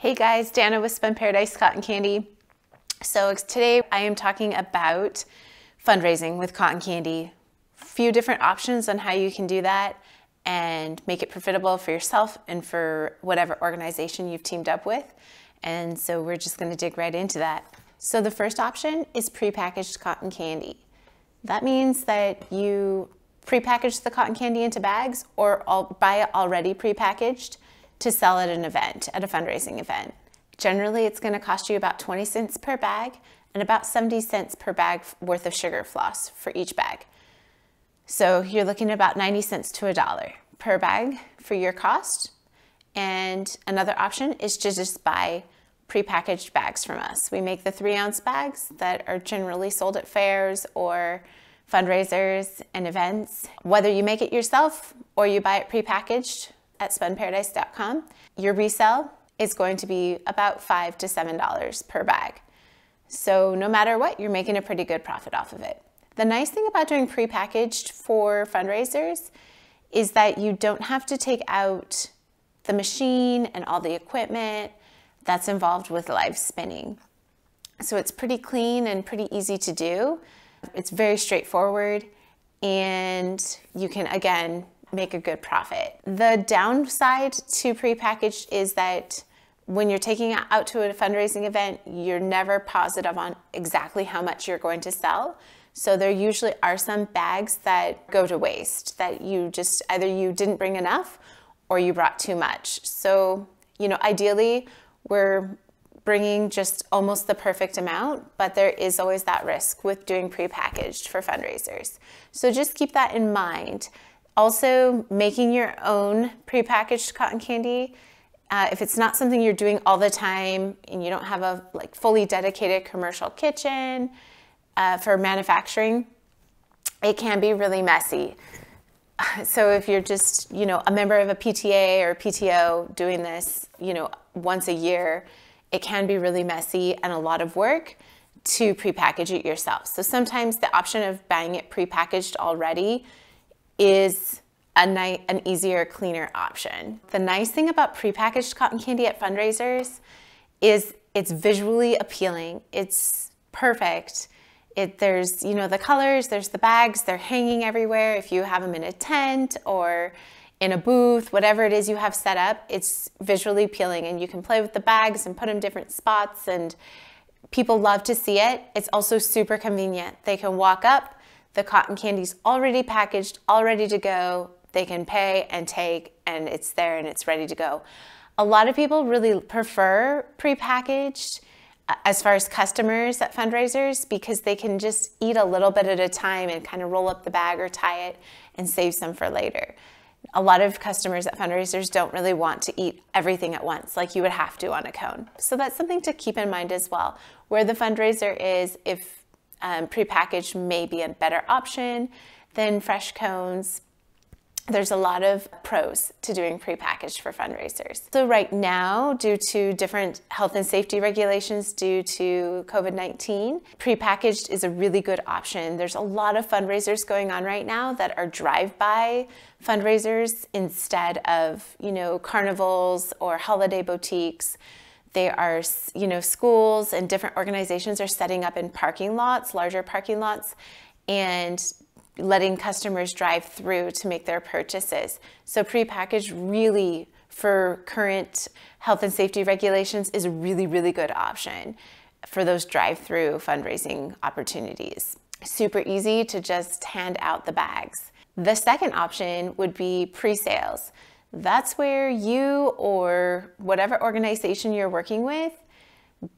Hey guys, Dana with Spun Paradise Cotton Candy. So today I am talking about fundraising with cotton candy. A few different options on how you can do that and make it profitable for yourself and for whatever organization you've teamed up with. And so we're just gonna dig right into that. So the first option is prepackaged cotton candy. That means that you prepackage the cotton candy into bags or buy it already prepackaged to sell at an event, at a fundraising event. Generally, it's gonna cost you about 20 cents per bag and about 70 cents per bag worth of sugar floss for each bag. So you're looking at about 90 cents to a dollar per bag for your cost. And another option is to just buy prepackaged bags from us. We make the three ounce bags that are generally sold at fairs or fundraisers and events. Whether you make it yourself or you buy it prepackaged, at spunparadise.com, your resale is going to be about five to seven dollars per bag. So no matter what, you're making a pretty good profit off of it. The nice thing about doing prepackaged for fundraisers is that you don't have to take out the machine and all the equipment that's involved with live spinning. So it's pretty clean and pretty easy to do. It's very straightforward and you can, again, make a good profit. The downside to prepackaged is that when you're taking it out to a fundraising event, you're never positive on exactly how much you're going to sell. So there usually are some bags that go to waste that you just either you didn't bring enough or you brought too much. So, you know, ideally we're bringing just almost the perfect amount, but there is always that risk with doing prepackaged for fundraisers. So just keep that in mind. Also, making your own prepackaged cotton candy. Uh, if it's not something you're doing all the time and you don't have a like fully dedicated commercial kitchen uh, for manufacturing, it can be really messy. So if you're just, you know, a member of a PTA or PTO doing this, you know, once a year, it can be really messy and a lot of work to prepackage it yourself. So sometimes the option of buying it prepackaged already is a ni- an easier, cleaner option. The nice thing about prepackaged cotton candy at fundraisers is it's visually appealing. It's perfect. It, there's, you know, the colors, there's the bags, they're hanging everywhere. If you have them in a tent or in a booth, whatever it is you have set up, it's visually appealing and you can play with the bags and put them different spots and people love to see it. It's also super convenient. They can walk up, the cotton candy's already packaged, all ready to go. They can pay and take, and it's there and it's ready to go. A lot of people really prefer prepackaged uh, as far as customers at fundraisers because they can just eat a little bit at a time and kind of roll up the bag or tie it and save some for later. A lot of customers at fundraisers don't really want to eat everything at once like you would have to on a cone. So that's something to keep in mind as well. Where the fundraiser is, if um, prepackaged may be a better option than fresh cones. There's a lot of pros to doing prepackaged for fundraisers. So right now, due to different health and safety regulations due to COVID-19, prepackaged is a really good option. There's a lot of fundraisers going on right now that are drive-by fundraisers instead of, you know, carnivals or holiday boutiques. They are, you know, schools and different organizations are setting up in parking lots, larger parking lots, and letting customers drive through to make their purchases. So prepackaged really for current health and safety regulations is a really, really good option for those drive-through fundraising opportunities. Super easy to just hand out the bags. The second option would be pre-sales. That's where you or whatever organization you're working with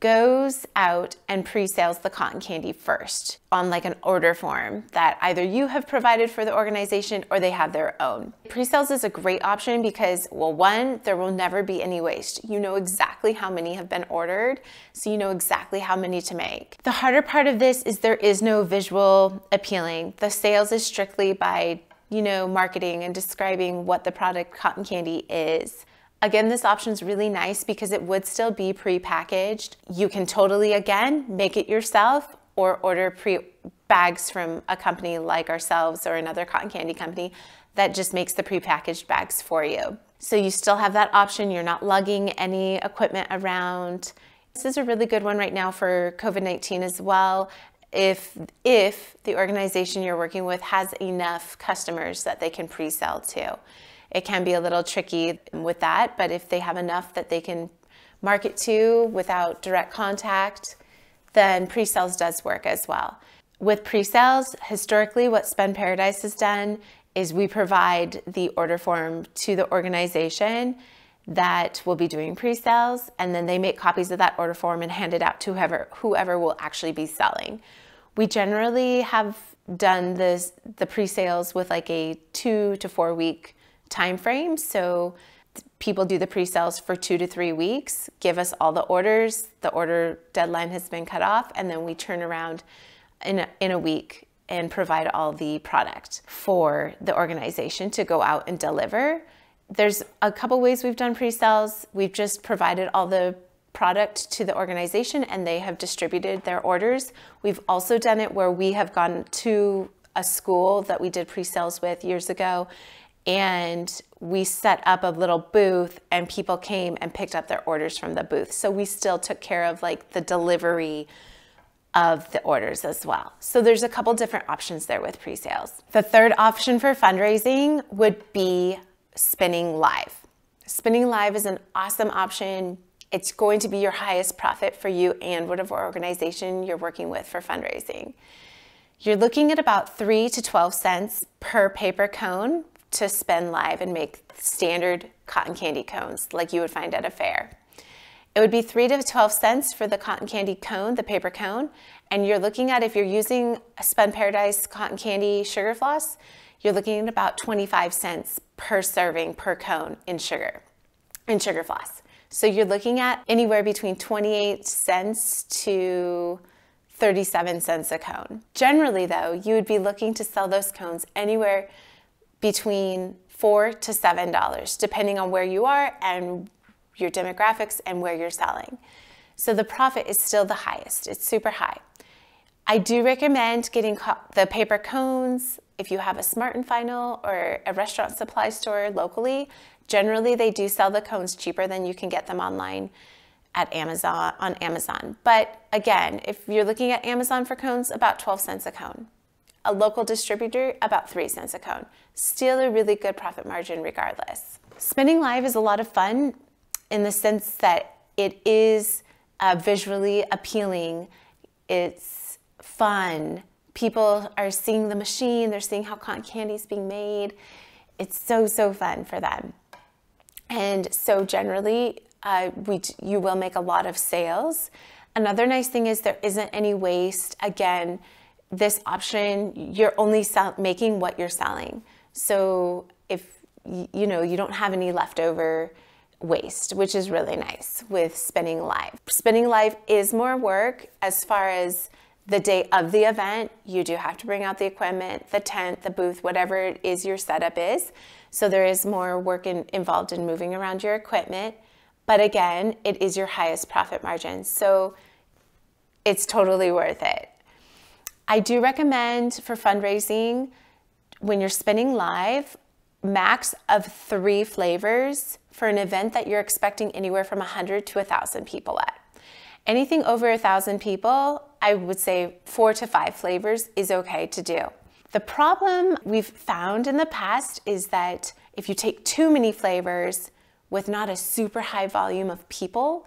goes out and pre-sales the cotton candy first on like an order form that either you have provided for the organization or they have their own. Pre-sales is a great option because well one there will never be any waste. You know exactly how many have been ordered so you know exactly how many to make. The harder part of this is there is no visual appealing. The sales is strictly by you know, marketing and describing what the product cotton candy is. Again, this option is really nice because it would still be pre-packaged. You can totally, again, make it yourself or order pre bags from a company like ourselves or another cotton candy company that just makes the pre-packaged bags for you. So you still have that option. You're not lugging any equipment around. This is a really good one right now for COVID-19 as well. If, if the organization you're working with has enough customers that they can pre-sell to. It can be a little tricky with that, but if they have enough that they can market to without direct contact, then pre-sales does work as well. With pre-sales, historically what Spun Paradise has done is we provide the order form to the organization that will be doing pre-sales and then they make copies of that order form and hand it out to whoever whoever will actually be selling. We generally have done this the pre-sales with like a 2 to 4 week time frame. So people do the pre-sales for 2 to 3 weeks, give us all the orders, the order deadline has been cut off and then we turn around in a, in a week and provide all the product for the organization to go out and deliver. There's a couple ways we've done pre-sales. We've just provided all the product to the organization and they have distributed their orders. We've also done it where we have gone to a school that we did pre-sales with years ago and we set up a little booth and people came and picked up their orders from the booth. So we still took care of like the delivery of the orders as well. So there's a couple different options there with pre-sales. The third option for fundraising would be spinning live. Spinning live is an awesome option. It's going to be your highest profit for you and whatever organization you're working with for fundraising. You're looking at about 3 to 12 cents per paper cone to spin live and make standard cotton candy cones like you would find at a fair. It would be 3 to 12 cents for the cotton candy cone, the paper cone, and you're looking at if you're using a Spun Paradise cotton candy sugar floss, you're looking at about 25 cents per serving per cone in sugar, in sugar floss. So you're looking at anywhere between 28 cents to 37 cents a cone. Generally though, you would be looking to sell those cones anywhere between four to seven dollars, depending on where you are and your demographics and where you're selling. So the profit is still the highest. It's super high. I do recommend getting the paper cones if you have a Smart and Final or a restaurant supply store locally. Generally, they do sell the cones cheaper than you can get them online at Amazon on Amazon. But again, if you're looking at Amazon for cones, about 12 cents a cone. A local distributor, about 3 cents a cone. Still a really good profit margin regardless. Spinning live is a lot of fun in the sense that it is uh, visually appealing. It's fun. People are seeing the machine, they're seeing how cotton candy is being made. It's so, so fun for them. And so generally, uh, we, you will make a lot of sales. Another nice thing is there isn't any waste. Again, this option, you're only making what you're selling. So if you know you don't have any leftover waste, which is really nice with spinning live. Spinning live is more work as far as the day of the event. You do have to bring out the equipment, the tent, the booth, whatever it is your setup is. So there is more work in, involved in moving around your equipment. But again, it is your highest profit margin. So it's totally worth it. I do recommend for fundraising when you're spinning live, max of three flavors for an event that you're expecting anywhere from 100 to 1,000 people at. Anything over 1,000 people, I would say four to five flavors is okay to do. The problem we've found in the past is that if you take too many flavors with not a super high volume of people,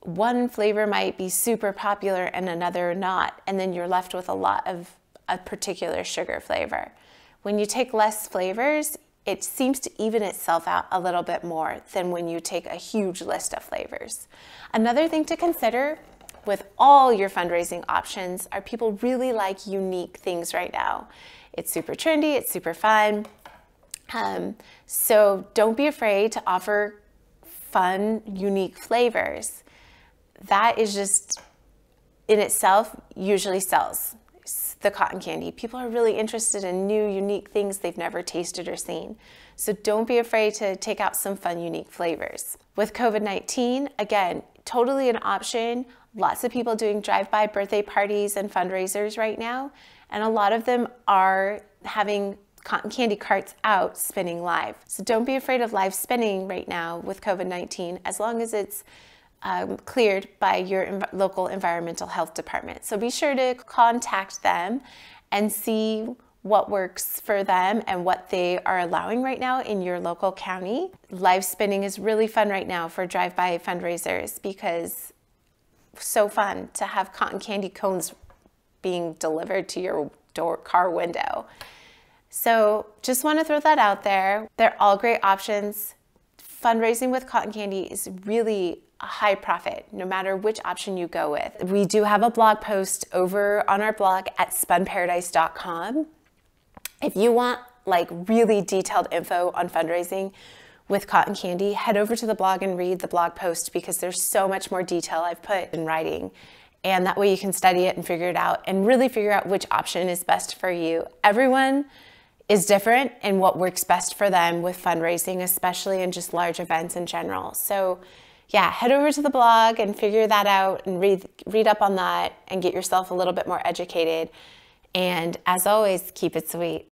one flavor might be super popular and another not, and then you're left with a lot of a particular sugar flavor. When you take less flavors, it seems to even itself out a little bit more than when you take a huge list of flavors. Another thing to consider with all your fundraising options are people really like unique things right now. It's super trendy, it's super fun. Um, so don't be afraid to offer fun, unique flavors that is just in itself usually sells the cotton candy. People are really interested in new, unique things they've never tasted or seen. So don't be afraid to take out some fun, unique flavors. With COVID-19, again, totally an option. Lots of people doing drive-by birthday parties and fundraisers right now. And a lot of them are having cotton candy carts out spinning live. So don't be afraid of live spinning right now with COVID 19 as long as it's um, cleared by your env- local environmental health department. So be sure to contact them and see what works for them and what they are allowing right now in your local county. Live spinning is really fun right now for drive by fundraisers because so fun to have cotton candy cones being delivered to your door car window. So just want to throw that out there. They're all great options. Fundraising with cotton candy is really a high profit no matter which option you go with. We do have a blog post over on our blog at spunparadise.com. If you want like really detailed info on fundraising with cotton candy, head over to the blog and read the blog post because there's so much more detail I've put in writing. And that way you can study it and figure it out and really figure out which option is best for you. Everyone is different and what works best for them with fundraising, especially in just large events in general. So, yeah, head over to the blog and figure that out and read read up on that and get yourself a little bit more educated. And as always, keep it sweet.